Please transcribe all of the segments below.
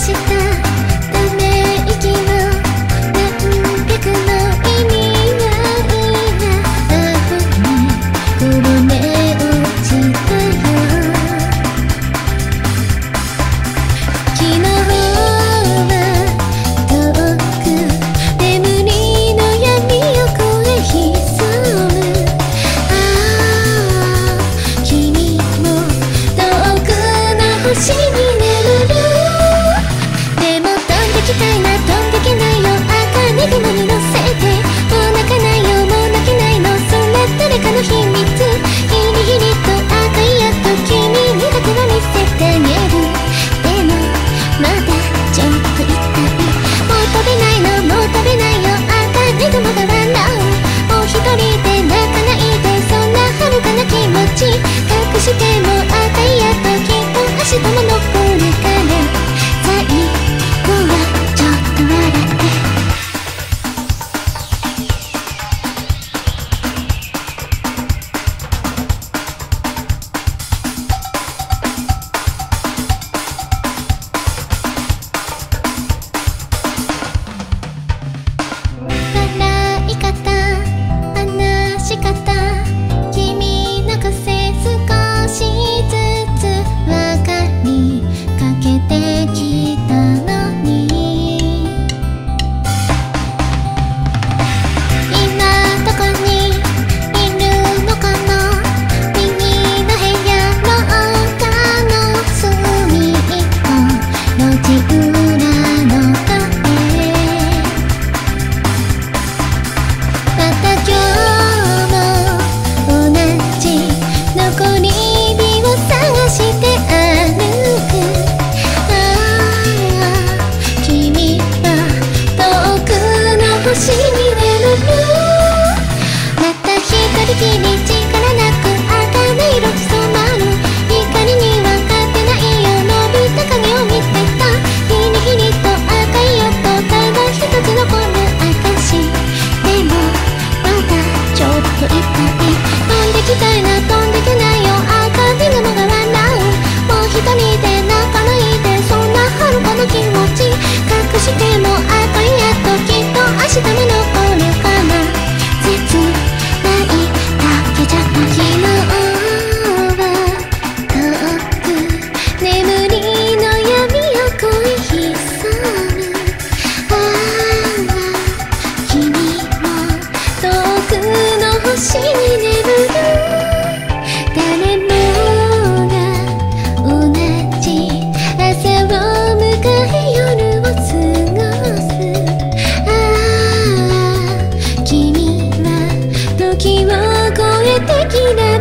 して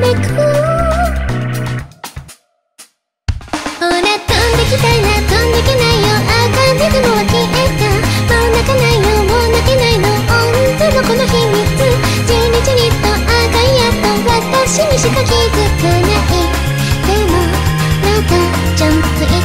めくほら飛んできたら飛んでけないよあかね雲は消えたもう泣かないよもう泣けないの女の子の秘密じりじりと赤いやつと私にしか気づかないでもまたジャンプい